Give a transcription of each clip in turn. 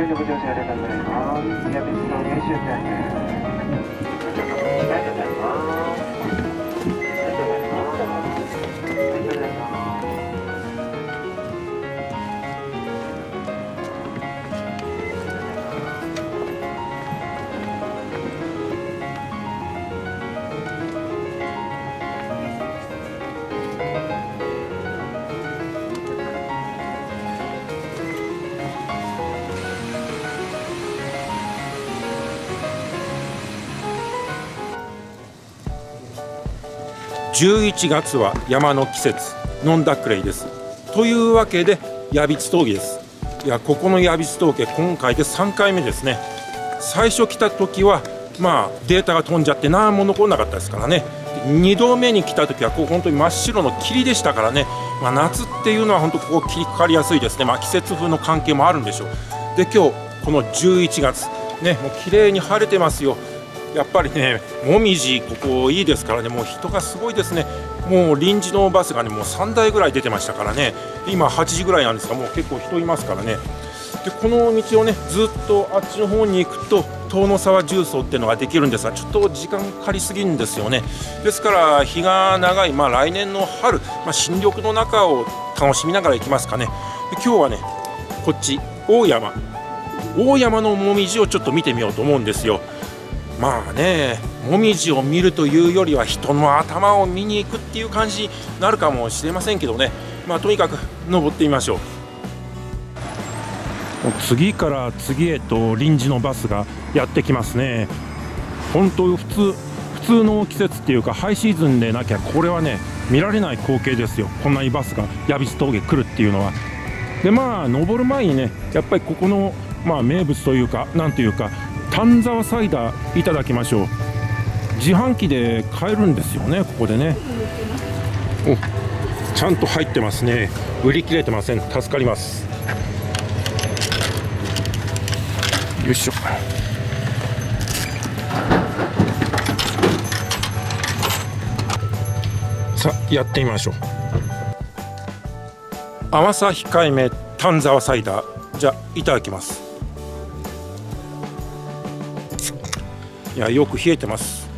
救助ご乗車ありがとうございます。宮部市のす。11月は山の季節ノンダックレイです。というわけでヤビツ峠です。いやここのヤビツ峠今回で3回目ですね。最初来た時はまあデータが飛んじゃって何も残らなかったですからね。2度目に来た時はこう本当に真っ白の霧でしたからね、まあ、夏っていうのは本当ここ切りかかりやすいですね、まあ、季節風の関係もあるんでしょう。で今日この11月ねもう綺麗に晴れてますよ。やっぱりね、もみじ、ここいいですからね、もう人がすごいですね、もう臨時のバスがね、もう3台ぐらい出てましたからね、今、8時ぐらいなんですが、もう結構人いますからね、でこの道をね、ずっとあっちの方に行くと、遠野沢重曹っていうのができるんですが、ちょっと時間かかりすぎるんですよね、ですから日が長い、まあ、来年の春、まあ、新緑の中を楽しみながら行きますかね、で今日はね、こっち、大山、大山のもみじをちょっと見てみようと思うんですよ。まあねもみじを見るというよりは人の頭を見に行くっていう感じになるかもしれませんけどね。まあとにかく登ってみましょう。次から次へと臨時のバスがやってきますね。本当普通普通の季節っていうかハイシーズンでなきゃこれはね見られない光景ですよ。こんなにバスが矢櫃峠来るっていうのは。でまあ登る前にねやっぱりここのまあ名物というかなんていうか丹沢サイダーいただきましょう。自販機で買えるんですよねここでね。おちゃんと入ってますね。売り切れてません。助かります。よいしょ。さあやってみましょう。甘さ控えめ丹沢サイダー。じゃいただきます。いやよく冷えてます。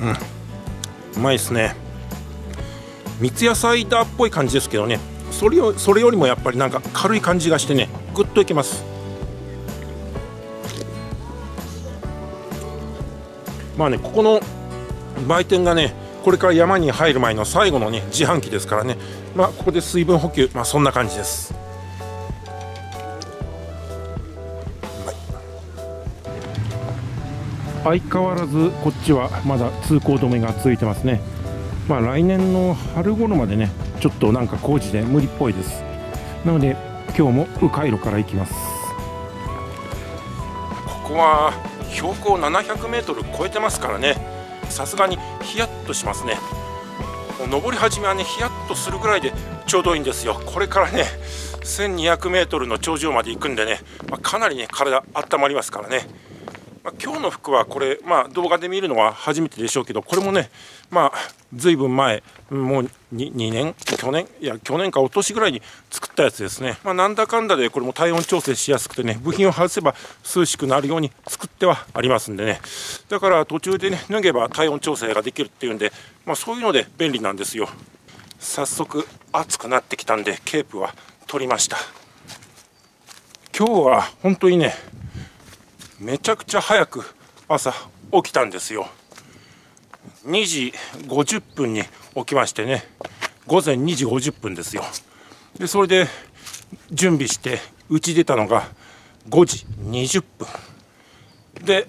うん。うまいですね。三ツ矢サイダーっぽい感じですけどね。それよそれよりもやっぱりなんか軽い感じがしてねぐっといけます。まあねここの売店がねこれから山に入る前の最後のね自販機ですからね。まあここで水分補給。まあそんな感じです。相変わらずこっちはまだ通行止めが続いてますね。まあ来年の春頃までねちょっとなんか工事で無理っぽいです。なので今日も迂回路から行きます。ここは標高700メートル超えてますからね。さすがにヒヤッとしますね。登り始めはねヒヤッとするぐらいでちょうどいいんですよ。これからね1200メートルの頂上まで行くんでね、まあ、かなりね体温まりますからね。まあ、今日の服はこれ、まあ、動画で見るのは初めてでしょうけどこれもねまあずいぶん前もう 2, 2年去年いや去年かお年ぐらいに作ったやつですね、まあ、なんだかんだでこれも体温調整しやすくてね部品を外せば涼しくなるように作ってはありますんでね。だから途中でね脱げば体温調整ができるっていうんで、まあ、そういうので便利なんですよ。早速暑くなってきたんでケープは取りました。今日は本当にねめちゃくちゃ早く朝起きたんですよ。2時50分に起きましてね。午前2時50分ですよ。でそれで準備して家出たのが5時20分。で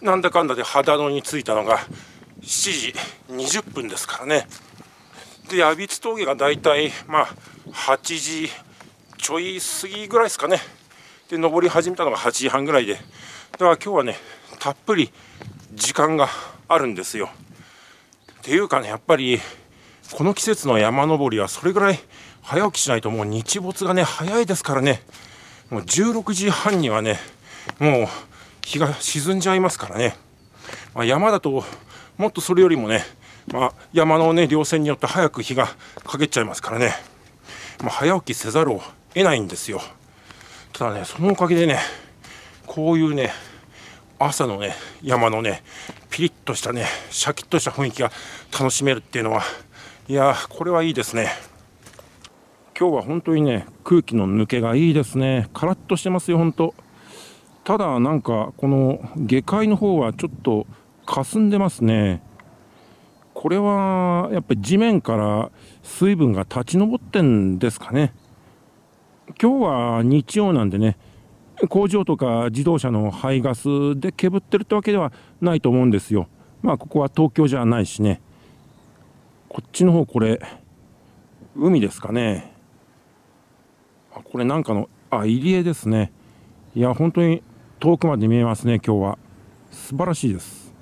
なんだかんだで秦野に着いたのが7時20分ですからね。で矢櫃峠がだいたいまあ8時ちょい過ぎぐらいですかね。で登り始めたのが8時半ぐらいで。だから今日はねたっぷり時間があるんですよ。っていうかねやっぱりこの季節の山登りはそれぐらい早起きしないともう日没がね早いですからね。もう16時半にはねもう日が沈んじゃいますからね、まあ、山だともっとそれよりもね、まあ、山のね稜線によって早く日が陰っちゃいますからね、まあ、早起きせざるを得ないんですよ。ただねそのおかげでねこういうね朝のね山のねピリッとしたねシャキッとした雰囲気が楽しめるっていうのはいやこれはいいですね。今日は本当にね空気の抜けがいいですね。カラッとしてますよ本当。ただなんかこの下界の方はちょっと霞んでますね。これはやっぱり地面から水分が立ち上ってんですかね。今日は日曜なんでね、工場とか自動車の排ガスでけぶってるってわけではないと思うんですよ。まあ、ここは東京じゃないしね。こっちの方、これ、海ですかね。あこれなんかの、あ、入り江ですね。いや、本当に遠くまで見えますね、今日は。素晴らしいです。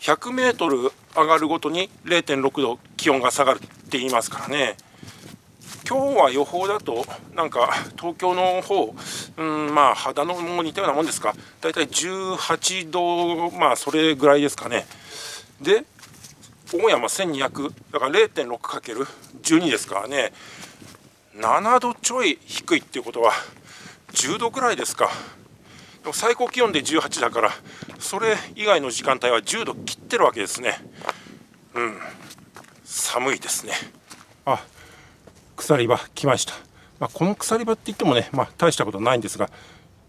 100メートル上がるごとに0.6度気温が下がるって言いますからね。今日は予報だと、なんか東京の方、うん、まあ肌のも似たようなもんですか、大体18度、まあそれぐらいですかね。で、大山1200、だから 0.6×12 ですからね、7度ちょい低いっていうことは、10度ぐらいですか。でも最高気温で18だから、それ以外の時間帯は10度切ってるわけですね。うん、寒いですね。あ鎖場来ました、まあ、この鎖場って言ってもね、まあ、大したことないんですが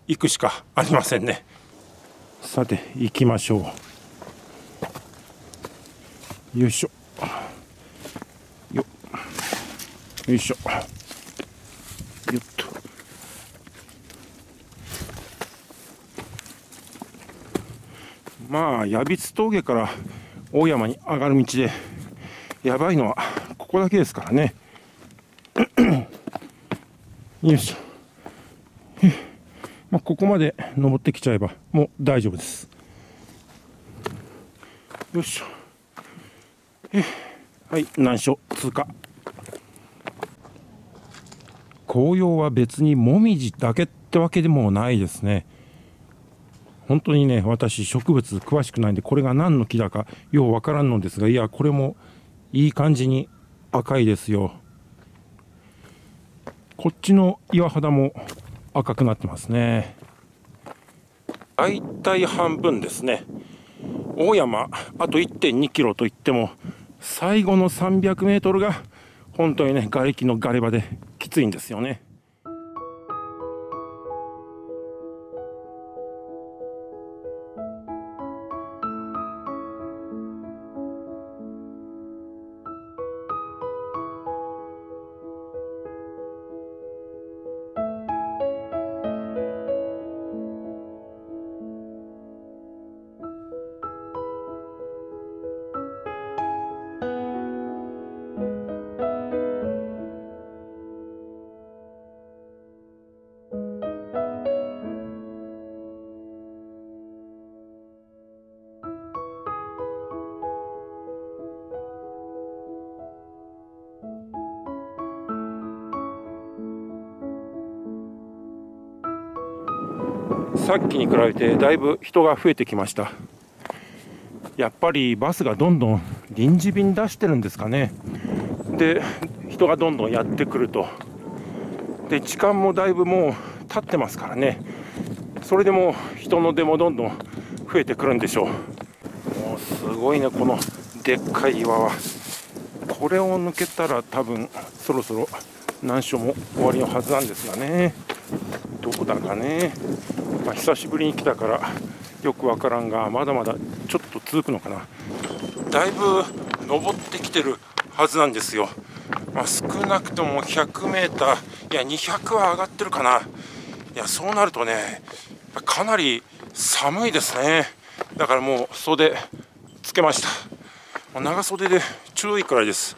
行くしかありませんね。さて行きましょう。よいしょ。よよいしょ。よっと。まあ矢櫃峠から大山に上がる道でやばいのはここだけですからね。よいしょ。まあ、ここまで登ってきちゃえばもう大丈夫です。よいしょ。はい、難所通過。紅葉は別にもみじだけってわけでもないですね。本当にね、私植物詳しくないんで、これが何の木だかようわからんのですが、いや、これもいい感じに赤いですよ。こっちの岩肌も赤くなってますね。大体半分ですね。大山あと1.2キロといっても最後の300メートルが本当にね瓦礫のガレ場できついんですよね。さっきに比べてだいぶ人が増えてきました。やっぱりバスがどんどん臨時便出してるんですかね。で人がどんどんやってくると。で時間もだいぶもう経ってますからね。それでも人の出もどんどん増えてくるんでしょう。もうすごいねこのでっかい岩は。これを抜けたら多分そろそろ難所も終わりのはずなんですがね。どこだかね、まあ、久しぶりに来たからよくわからんがまだまだちょっと続くのかな。だいぶ登ってきてるはずなんですよ、まあ、少なくとも 100m いや200は上がってるかな。いやそうなるとねかなり寒いですね。だからもう袖つけました。長袖でちょうどいいくらいです。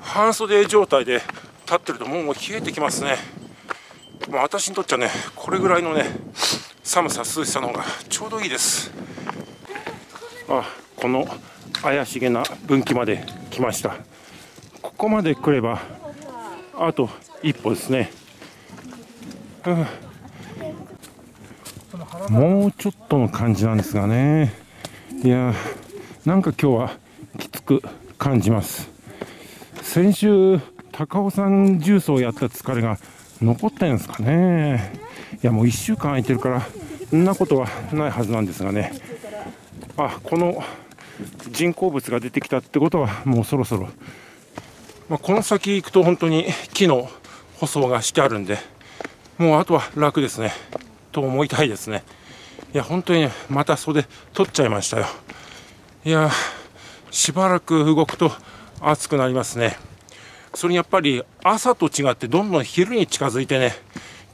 半袖状態で立ってるともう冷えてきますね。まあ、私にとってはねこれぐらいのね寒さ涼しさの方がちょうどいいです。あこの怪しげな分岐まで来ました。ここまで来ればあと一歩ですね、うん、もうちょっとの感じなんですがね。いやなんか今日はきつく感じます。先週高尾山重曹をやった疲れが残ってんですかね。いやもう1週間空いてるからそんなことはないはずなんですがね。あこの人工物が出てきたってことはもうそろそろ、まあ、この先行くと本当に木の舗装がしてあるんでもうあとは楽ですね。と思いたいですね。いや本当にねまた袖取っちゃいましたよ。いやしばらく動くと暑くなりますね。それにやっぱり朝と違ってどんどん昼に近づいてね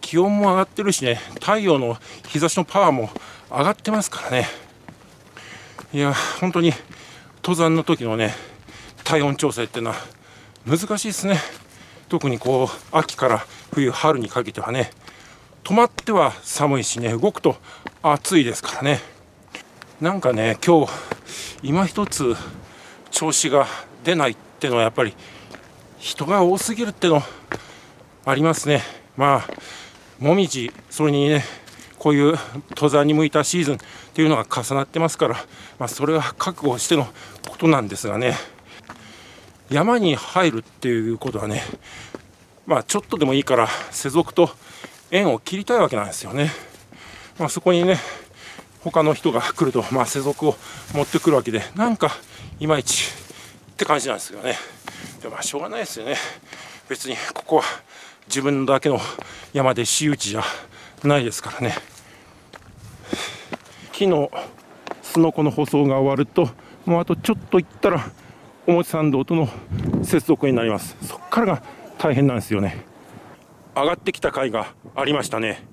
気温も上がってるしね。太陽の日差しのパワーも上がってますからね。いや本当に登山の時のね体温調整っていうのは難しいですね。特にこう秋から冬春にかけてはね止まっては寒いしね動くと暑いですからね。なんかね今日今一つ調子が出ないっていうのはやっぱり人が多すぎるってのありますね。まあもみじそれにねこういう登山に向いたシーズンっていうのが重なってますから、まあ、それは覚悟してのことなんですがね山に入るっていうことはねまあちょっとでもいいから世俗と縁を切りたいわけなんですよね。まあ、そこにね他の人が来ると、まあ、世俗を持ってくるわけでなんかいまいちって感じなんですよね。でまあしょうがないですよね別にここは自分だけの山で私有地じゃないですからね。木のすのこの舗装が終わるともうあとちょっと行ったら表参道との接続になります。そこからが大変なんですよね。上がってきた階がありましたね。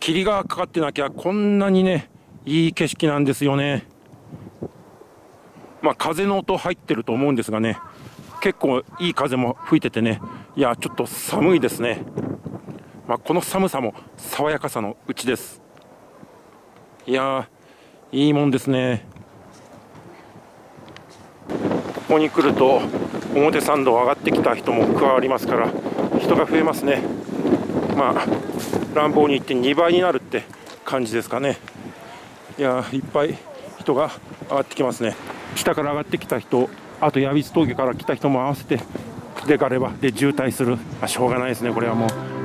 霧がかかってなきゃこんなにねいい景色なんですよね。まあ風の音入ってると思うんですがね結構いい風も吹いててねいやちょっと寒いですね、まあ、この寒さも爽やかさのうちです。いやいいもんですね。ここに来ると表参道上がってきた人も加わりますから人が増えますね。まあ乱暴に言って2倍になるって感じですかね。いやいっぱい人が上がってきますね。下から上がってきた人あと矢櫃峠から来た人も合わせてでかればで渋滞する、あ、しょうがないですねこれはもう。